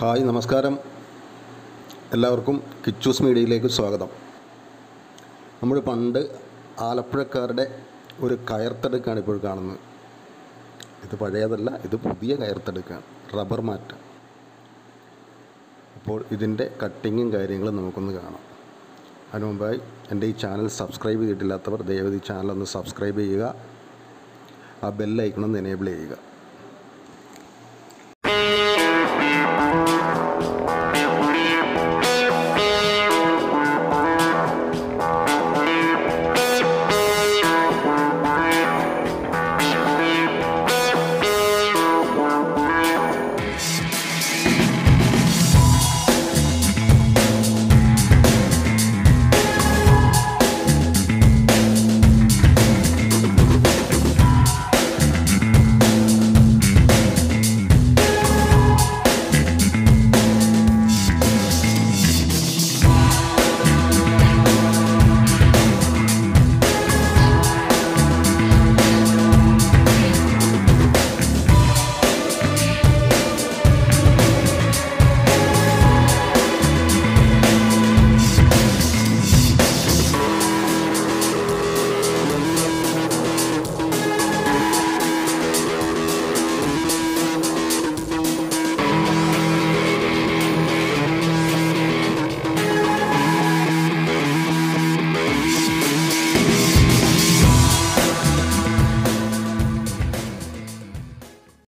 Hi നമസ്കാരം. എല്ലാവർക്കും കിച്ചൂസ് മീഡിയയിലേക്ക് സ്വാഗതം. നമ്മൾ പണ്ട് ആലപ്പുഴക്കാരുടെ ഒരു കയർത്തെടുക്കാണ് ഇപ്പോൾ കാണുന്നത്. ഇത് പഴയതല്ല ഇത് പുതിയ കയർത്തെടുക്കാണ് റബ്ബർ മാറ്റ്. അപ്പോൾ ഇതിന്റെ കട്ടിങ്ങും കാര്യങ്ങളും നമുക്കൊന്ന് കാണാം. അതിനു മുമ്പായി എന്റെ ഈ ചാനൽ സബ്സ്ക്രൈബ് ചെയ്തിട്ടില്ലാത്തവർ ദയവതി ചാനൽ ഒന്ന് സബ്സ്ക്രൈബ് ചെയ്യുക. ആ ബെല്ലൈക്കണം ഒന്ന് എനേബിൾ ചെയ്യുക.